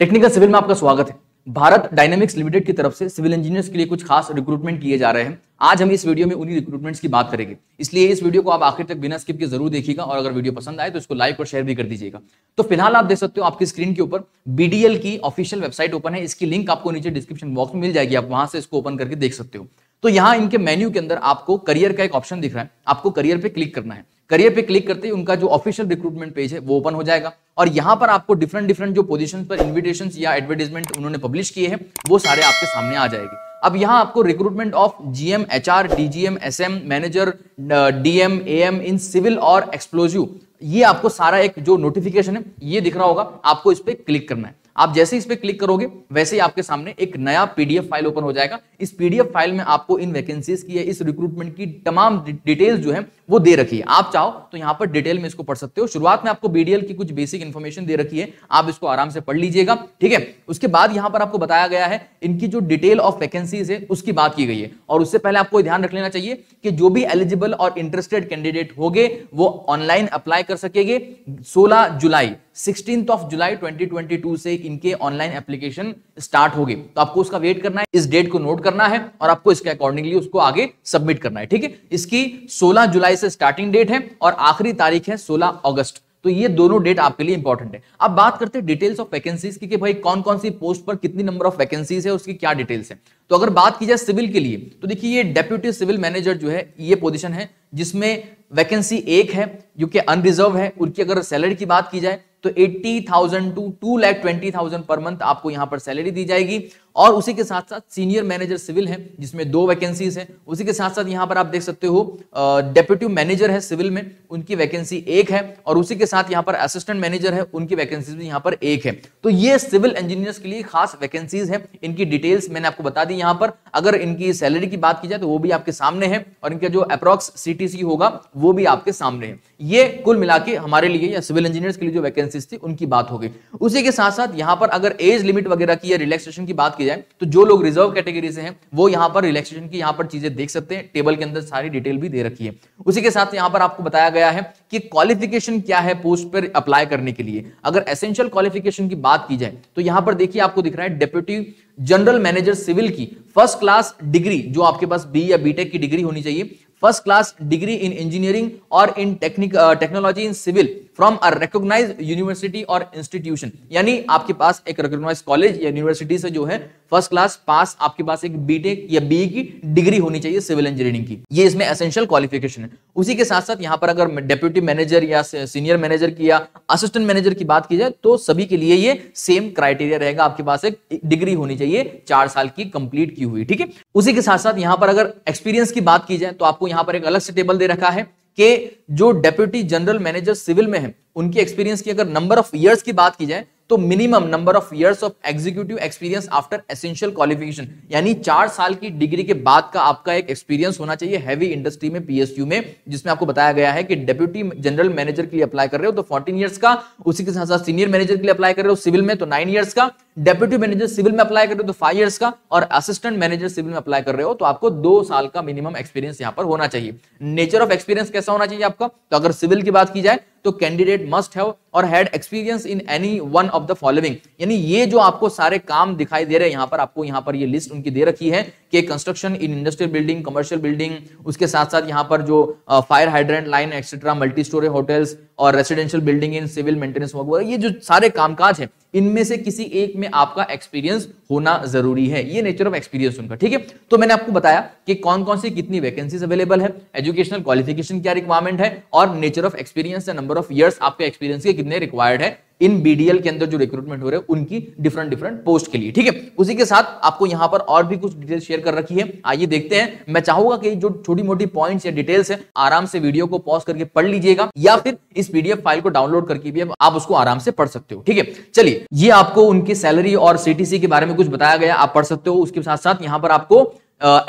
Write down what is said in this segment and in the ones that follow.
Technical civil में आपका स्वागत है। भारत डायनेमिक्स लिमिटेड की तरफ़ से सिविल इंजीनियर्स के लिए कुछ खास रिक्रूटमेंट किए जा रहे हैं। आज हम इस वीडियो में उन्हीं रिक्रूटमेंट्स की बात करेंगे। इसलिए इस वीडियो को आप आखिर तक बिना स्किप के ज़रूर देखिएगा और अगर वीडियो पसंद आए तो इसको लाइक और शेयर भी कर दीजिएगा। तो फ़िलहाल आप देख सकते हो आपकी स्क्रीन के ऊपर बीडीएल की ऑफिशियल वेबसाइट ओपन है। इसकी लिंक आपको नीचे डिस्क्रिप्शन बॉक्स में मिल जाएगी। आप वहाँ से इसको ओपन करके देख सकते हो। तो यहाँ इनके मेन्यू के अंदर आपको करियर का एक ऑप्शन दिख रहा है। आपको करियर पे क्लिक करना है। करियर पे क्लिक करते ही उनका जो ऑफिशियल रिक्रूटमेंट पेज है वो ओपन हो जाएगा। और यहाँ पर आपको डिफरेंट डिफरेंट जो पोजीशन पर इन्विटेशन या एडवर्टीजमेंट उन्होंने पब्लिश किए हैं, वो सारे आपके सामने आ जाएँगे। अब यहाँ आपको recruitment of GM HR DGM SM manager DM AM in civil और एक्सप्लोजिव ये आपको सारा एक जो नोटिफिकेशन है, ये दिख रहा होगा, आपको इस पर क्लिक करना है। आप जैसे इस पर क्लिक करोगे, वैसे ही आपके सामने एक नया पीडीएफ फ़ाइल ओपन हो जाएगा। इस पीडीएफ फ़ाइल में आपको इन वैकेंसीज की इस रिक्रूटमेंट की तमाम डिटेल्स जो है, वो दे रखी है। आप चाहो तो यहाँ पर डिटेल में इसको पढ़ सकते हो। शुरुआत में आपको बीडीएल की कुछ बेसिक इन्फॉर्मेशन दे रखी है। आप इसको आराम से पढ़ लीजिएगा, ठीक है? उसके बाद यहाँ पर आपको बताया गया है, इनकी जो डिटेल ऑफ़ वैकेंसीज है, उसकी बात की गई है। और उससे पहले आपको ध्यान रख लेना चाहिए कि जो भी एलिजिबल और इंटरेस्टेड कैंडिडेट होंगे, वो ऑनलाइन अप्लाई कर सकेंगे। सोलह जुलाई सिक्सटीन ऑफ़ जुलाई 2022 से इनके ऑनलाइन एप्लीकेशन स्टार्ट होगी। तो आपको उसका वेट करना है, इस डेट को नोट करना है और आपको इसके अकॉर्डिंगली उसको आगे सबमिट करना है, ठीक है? इसकी 16 जुलाई से स्टार्टिंग डेट है और आखिरी तारीख है 16 अगस्त। तो ये दोनों डेट आपके लिए इंपॉर्टेंट है। अब बात करते हैं डिटेल्स ऑफ़ वैकेंसीज की कि भाई कौन कौन सी पोस्ट पर कितनी नंबर ऑफ़ वैकेंसीज है, उसकी क्या डिटेल्स है। तो अगर बात की जाए सिविल के लिए तो देखिए ये डेप्यूटी सिविल मैनेजर जो है, ये पोजीशन है जिसमें वैकेंसी एक है, जो कि अनरिजर्व है। उनकी अगर सैलरी की बात की जाए तो 80,000 two two lakh twenty thousand per month आपको यहाँ पर सैलरी दी जाएगी। और उसी के साथ साथ सीनियर मैनेजर सिविल है, जिसमें दो वैकेंसीज है। उसी के साथ साथ यहाँ पर आप देख सकते हो डेप्यूटी मैनेजर है सिविल में, उनकी वैकेंसी एक है, और उसी के साथ यहाँ पर असिस्टेंट मैनेजर है, उनकी वैकेंसी भी यहाँ पर एक है। तो ये सिविल इंजीनियर्स के लिए खास वैकेंसीज है। इनकी डिटेल्स मैंने आपको बता दी यहाँ पर। अगर इनकी सैलरी की बात की जाए तो वो भी आपके सामने है, और इनका जो अप्रोक्स सीटीसी होगा, वो भी आपके सामने है। ये कुल मिला के हमारे लिए, या सिविल इंजीनियर्स के लिए जो वैकेंसीज थी, उनकी बात होगी उसी के साथ साथ यहाँ पर अगर एज लिमिट वगैरह की या रिलैक्सेशन की बात की जाए तो जो लोग रिज़र्व कैटेगरी से हैं, वो यहाँ पर रिलैक्सेशन की यहाँ पर चीज़ें देख सकते हैं टेबल के अंदर सारी डिटेल भी दे रखी है। उसी के साथ यहाँ पर आपको बताया गया है कि क्वालिफिकेशन क्या है पोस्ट पर अप्लाई करने के लिए। अगर एसेंशियल क्वालिफिकेशन की बात की जाए तो यहाँ पर देखिए आपको दिख रहा है डेप्यूटी जनरल मैनेजर सिविल की फ़र्स्ट क्लास डिग्री जो आपके पास बी या बीटेक की डिग्री होनी चाहिए। First class degree in engineering और in technic technology in civil from a recognize university और इंस्टीट्यूशन यानी आपके पास एक रिकॉग्नाइज कॉलेज या यूनिवर्सिटी से जो है फ़र्स्ट क्लास पास आपके पास एक बीटेक या बी की डिग्री होनी चाहिए सिविल इंजीनियरिंग की। ये इसमें एसेंशियल क्वालिफिकेशन है। उसी के साथ साथ यहाँ पर अगर डेप्यूटी मैनेजर या सीनियर मैनेजर की या असिस्टेंट मैनेजर की बात की जाए तो सभी के लिए ये सेम क्राइटेरिया रहेगा। आपके पास एक डिग्री होनी चाहिए चार साल की कंप्लीट की हुई, ठीक है? उसी के साथ साथ यहाँ पर अगर एक्सपीरियंस की बात की जाए तो आपको यहाँ पर एक अलग से टेबल दे रखा है। कि जो डेप्यूटी जनरल मैनेजर सिविल में है, उनकी एक्सपीरियंस की अगर नंबर ऑफ़ ईयर्स की बात की जाए तो minimum number of years of executive experience after essential qualification यानी चार साल की डिग्री के बाद का आपका एक एक्सपीरियंस होना चाहिए हैवी इंडस्ट्री में पीएसयू में, जिसमें आपको बताया गया है कि डेप्यूटी जनरल मैनेजर के लिए अप्लाई कर रहे हो तो फोर्टीन ईयर्स का, उसी के साथ साथ सीनियर मैनेजर के लिए अप्लाई कर रहे हो सिविल में तो नाइन ईयर्स का डेप्यूटी मैनेजर सिविल में अप्लाई कर रहे हो तो फाइव ईयर्स का, और असिस्टेंट मैनेजर सिविल में अप्लाई कर रहे हो तो आपको दो साल का मिनिमम एक्सपीरियंस यहाँ पर होना चाहिए। नेचर ऑफ़ एक्सपीरियंस कैसा होना चाहिए आपका? तो अगर सिविल की बात की जाए तो कैंडिडेट मस्ट हैव और had experience in any one of the following यानी ये जो आपको सारे काम दिखाई दे रहे हैं, यहाँ पर आपको यहाँ पर ये लिस्ट उनकी दे रखी है कि construction in industrial building commercial building उसके साथ साथ यहाँ पर जो fire hydrant line etcetera multi storey hotels और residential building in civil maintenance वगैरह ये जो सारे कामकाज है, इनमें से किसी एक में आपका एक्सपीरियंस होना ज़रूरी है। ये नेचर ऑफ़ एक्सपीरियंस उनका, ठीक है? तो मैंने आपको बताया कि कौन कौन सी कितनी वैकेंसीज अवेलेबल है एजुकेशनल क्वालिफिकेशन क्या रिक्वायरमेंट है, और nature of experience number of years आपके एक्सपीरियंस के कितने रिक्वायर्ड है। इन बीडीएल के अंदर जो रिक्रूटमेंट हो रहे हैं, उनकी डिफरेंट डिफरेंट पोस्ट के लिए, ठीक है? उसी के साथ आपको यहाँ पर और भी कुछ डिटेल शेयर कर रखी है। आइए देखते हैं। मैं चाहूँगा कि जो छोटी मोटी पॉइंट्स या डिटेल्स है, आराम से वीडियो को पॉज करके पढ़ लीजिएगा, या फिर इस पीडीएफ फ़ाइल को डाउनलोड करके भी आप उसको आराम से पढ़ सकते हो, ठीक है? चलिए, ये आपको उनकी सैलरी और सीटीसी के बारे में कुछ बताया गया, आप पढ़ सकते हो। उसके साथ साथ यहाँ पर आपको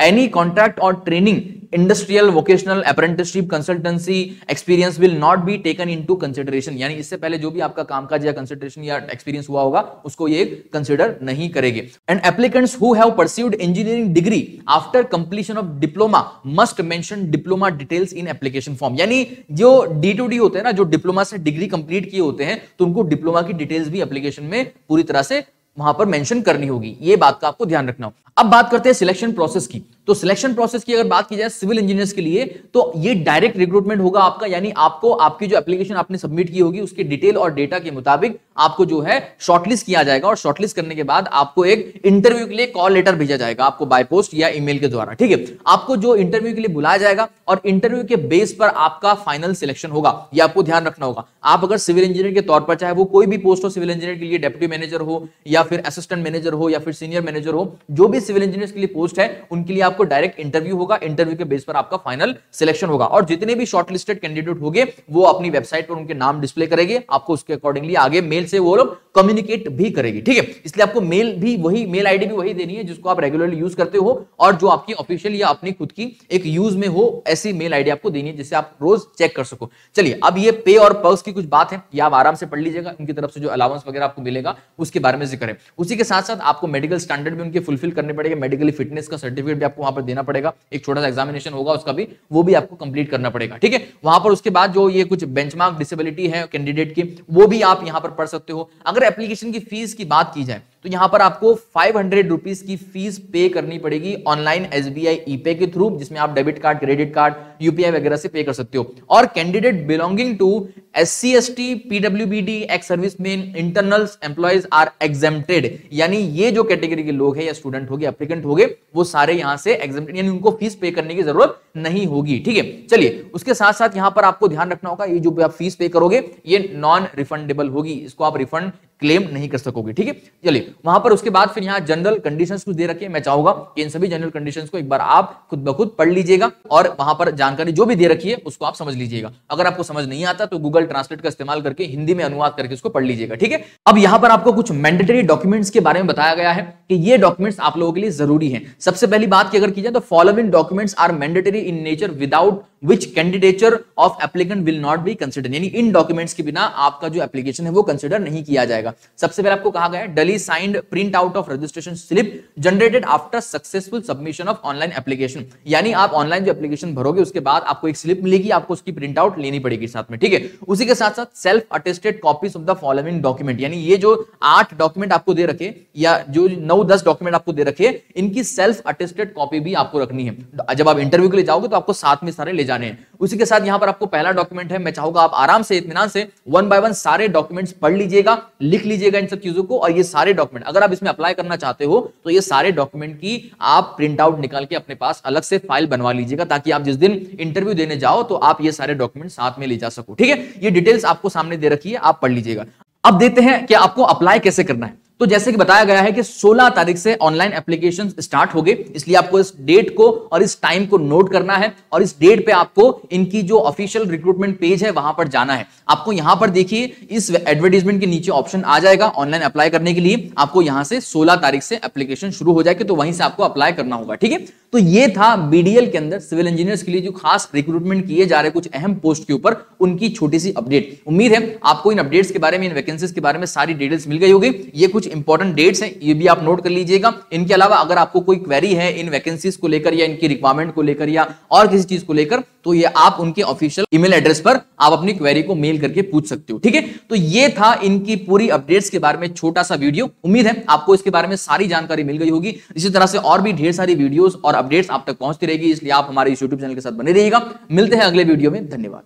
एनी कॉन्ट्रैक्ट और training industrial vocational apprenticeship consultancy experience will not be taken into consideration यानी इससे पहले जो भी आपका कामकाज या कंसिडरेशन या एक्सपीरियंस हुआ होगा, उसको ये कंसिडर नहीं करेंगे। And applicants who have pursued engineering degree after completion of diploma must mention diploma details in application form यानी जो डी टू डी होते हैं ना, जो डिप्लोमा से डिग्री कंप्लीट किए होते हैं तो उनको डिप्लोमा की डिटेल्स भी एप्लीकेशन में पूरी तरह से वहाँ पर मेंशन करनी होगी। ये बात का आपको ध्यान रखना हो। अब बात करते हैं सिलेक्शन प्रोसेस की। तो सिलेक्शन प्रोसेस की अगर बात की जाए सिविल इंजीनियर्स के लिए तो ये डायरेक्ट रिक्रूटमेंट होगा आपका, यानी आपको आपकी जो एप्लीकेशन आपने सबमिट की होगी, उसके डिटेल और डेटा के मुताबिक आपको जो है शॉर्टलिस्ट किया जाएगा और शॉर्टलिस्ट करने के बाद आपको एक इंटरव्यू के लिए कॉल लेटर भेजा जाएगा आपको बाय पोस्ट या ईमेल के द्वारा, ठीक है? आपको जो इंटरव्यू के लिए बुलाया जाएगा और इंटरव्यू के बेस पर आपका फाइनल सिलेक्शन होगा यह आपको ध्यान रखना होगा। आप अगर सिविल इंजीनियर के तौर पर चाहे वो कोई भी पोस्ट हो सिविल इंजीनियर के लिए डेप्यूटी मैनेजर हो या फिर असिस्टेंट मैनेजर हो या फिर सीनियर मैनेजर हो, जो भी सिविल इंजीनियर के लिए पोस्ट है, उनके लिए आपको डायरेक्ट इंटरव्यू होगा, इंटरव्यू के बेस पर आपका फाइनल सिलेक्शन होगा। और जितने भी शॉर्टलिस्टेड कैंडिडेट होंगे, वो अपनी वेबसाइट पर उनके नाम डिस्प्ले करेंगे, आपको उसके अकॉर्डिंगली आगे मेल से वो लोग कम्युनिकेट भी करेगी, ठीक है? इसलिए आपको मेल भी, वही मेल आईडी भी वही देनी है, जिसको आप रेगुलरली यूज़ करते हो, और जो आपकी ऑफिशियल या अपनी खुद की एक यूज़ में हो, ऐसी मेल आईडी आपको देनी है जिससे आप रोज चेक कर सको। चलिए, अब ये पे और पर्स की कुछ बात है, या आप आराम से पढ़ लीजिएगा, इनकी तरफ़ से जो अलाउंस वगैरह आपको मिलेगा, उसके बारे में ज़िक्र है। उसी के साथ साथ आपको मेडिकल स्टैंडर्ड भी उनके फुलफिल करने पड़ेगा मेडिकली फिटनेस का सर्टिफिकेट भी आपको वहाँ पर देना पड़ेगा, एक छोटा सा एग्जामिनेशन होगा उसका भी, वो भी आपको कंप्लीट करना पड़ेगा, ठीक है? वहाँ पर उसके बाद जो ये कुछ बेंचमार्क डिसेबिलिटी है कैंडिडेट की, वो भी आप यहाँ पर पढ़ सकते हो। अगर एप्लीकेशन की फ़ीस की बात की जाए तो यहाँ पर आपको फाइव हंड्रेड रुपीज़ की फ़ीस पे करनी पड़ेगी online S B I ePay के थ्रू जिसमें आप debit card credit card UPI वगैरह से पे कर सकते हो। और candidate belonging to S C S T PW B D ex service man internal employees are exempted यानी ये जो कैटेगरी के लोग हैं या स्टूडेंट हो गए एप्लीकेंट हो गए वो सारे यहाँ से एग्जेप्टेड यानी उनको फ़ीस पे करने की ज़रूरत नहीं होगी, ठीक है? चलिए, उसके साथ साथ यहाँ पर आपको ध्यान रखना होगा, ये जो आप फ़ीस पे करोगे, ये नॉन रिफंडेबल होगी, इसको आप रिफंड क्लेम नहीं कर सकोगे, ठीक है? चलिए, वहाँ पर उसके बाद फिर यहाँ जनरल कंडीशन कुछ दे रखे मैं चाहूँगा कि इन सभी जनरल कंडीशंस को एक बार आप खुद ब खुद पढ़ लीजिएगा और वहाँ पर जानकारी जो भी दे रखी है, उसको आप समझ लीजिएगा। अगर आपको समझ नहीं आता तो गूगल ट्रांसलेट का इस्तेमाल करके हिंदी में अनुवाद करके उसको पढ़ लीजिएगा, ठीक है? अब यहाँ पर आपको कुछ मैंडेटरी डॉक्यूमेंट्स के बारे में बताया गया है कि ये डॉक्यूमेंट्स आप लोगों के लिए ज़रूरी है। सबसे पहली बात की अगर की जाए तो following documents are mandatory in nature without which candidature of applicant will not be consider यानी इन डॉक्यूमेंट्स के बिना आपका जो एप्लीकेशन है वो कंसिडर नहीं किया जाएगा। सबसे पहले आपको कहा गया duly signed print out of registration slip generated after successful submission of online application यानी आप ऑनलाइन जो एप्लीकेशन भरोगे, उसके बाद आपको एक स्लिप मिलेगी, आपको उसकी प्रिंट आउट लेनी पड़ेगी साथ में, ठीक है? उसी के साथ साथ self attested copies of the following document यानी ये जो आठ डॉक्यूमेंट आपको दे रखे, या जो नौ दस डॉक्यूमेंट आपको दे रखे, इनकी सेल्फ अटेस्टेड कॉपी भी आपको रखनी है। जब आप इंटरव्यू के लिए जाओगे तो आपको साथ में सारे ले जाने हैं। उसी के साथ यहाँ पर आपको पहला डॉक्यूमेंट है, मैं चाहूँगा आप आराम से इतमान से वन बाय वन सारे डॉक्यूमेंट्स पढ़ लीजिएगा, लिख लीजिएगा इन सब चीज़ों को और ये सारे डॉक्यूमेंट अगर आप इसमें अप्लाई करना चाहते हो तो ये सारे डॉक्यूमेंट की आप प्रिंट आउट निकाल के अपने पास अलग से फ़ाइल बनवा लीजिएगा, ताकि आप जिस दिन इंटरव्यू देने जाओ तो आप ये सारे डॉक्यूमेंट साथ में ले जा सको। ठीक है? ये डिटेल्स आपको सामने दे रखी है, आप पढ़ लीजिएगा। अब देते हैं कि आपको अप्लाई कैसे करना है। तो जैसे कि बताया गया है कि 16 तारीख से ऑनलाइन एप्लीकेशन स्टार्ट हो गए। इसलिए आपको इस डेट को और इस टाइम को नोट करना है और इस डेट पे आपको इनकी जो ऑफिशियल रिक्रूटमेंट पेज है, वहाँ पर जाना है। आपको यहाँ पर देखिए, इस एडवर्टीजमेंट के नीचे ऑप्शन आ जाएगा ऑनलाइन अप्लाई करने के लिए। आपको यहाँ से सोलह तारीख से एप्लीकेशन शुरू हो जाएगी तो वहीं से आपको अप्लाई करना होगा, ठीक है? तो ये था बीडीएल के अंदर सिविल इंजीनियर्स के लिए जो खास रिक्रूटमेंट किए जा रहे कुछ अहम पोस्ट के ऊपर उनकी छोटी सी अपडेट उम्मीद है आपको इन अपडेट्स के बारे में, इन वैकेंसीज के बारे में सारी डिटेल्स मिल गई होगी। ये कुछ इंपॉर्टेंट डेट्स हैं, ये भी आप नोट कर लीजिएगा। इनके अलावा अगर आपको कोई क्वेरी है इन वैकेंसीज को लेकर या इनकी रिक्वायरमेंट को लेकर या और किसी चीज़ को लेकर तो ये आप उनके ऑफिशियल ईमेल एड्रेस पर आप अपनी क्वेरी को मेल करके पूछ सकते हो, ठीक है? तो ये था इनकी पूरी अपडेट्स के बारे में छोटा सा वीडियो उम्मीद है आपको इसके बारे में सारी जानकारी मिल गई होगी। इसी तरह से और भी ढेर सारी वीडियोस और अपडेट्स आप तक पहुँचती रहेगी, इसलिए आप हमारे यूट्यूब चैनल के साथ बने रहिएगा। मिलते हैं अगले वीडियो में। धन्यवाद।